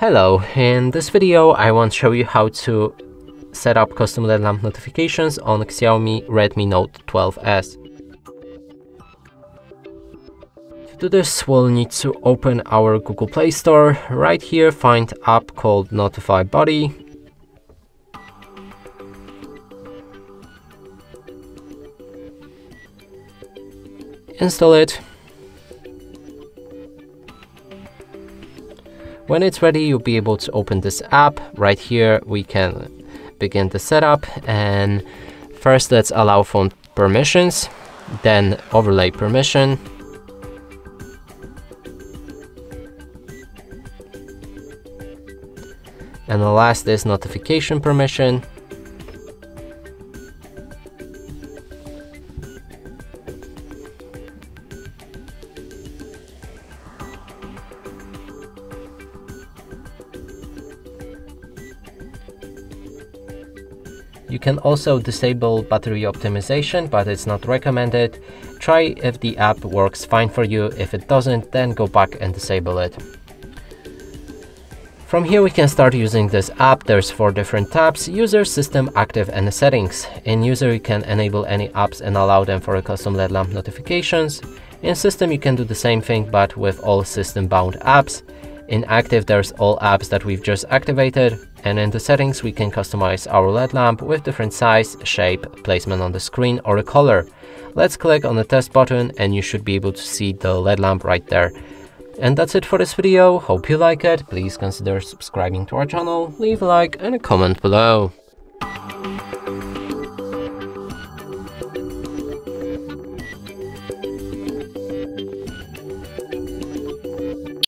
Hello, in this video I want to show you how to set up custom LED lamp notifications on Xiaomi Redmi Note 12S. To do this we'll need to open our Google Play Store. Right here find app called Notify Buddy. Install it When it's ready, you'll be able to open this app. Right here, we can begin the setup. And first, let's allow phone permissions, then overlay permission. And the last is notification permission. You can also disable battery optimization, but it's not recommended. Try if the app works fine for you. If it doesn't, then go back and disable it. From here we can start using this app. There's four different tabs, user, system, active and settings. In user you can enable any apps and allow them for custom LED lamp notifications. In system you can do the same thing but with all system bound apps. In active there's all apps that we've just activated and in the settings we can customize our LED lamp with different size, shape, placement on the screen or a color. Let's click on the test button and you should be able to see the LED lamp right there. And that's it for this video, hope you like it, please consider subscribing to our channel, leave a like and a comment below.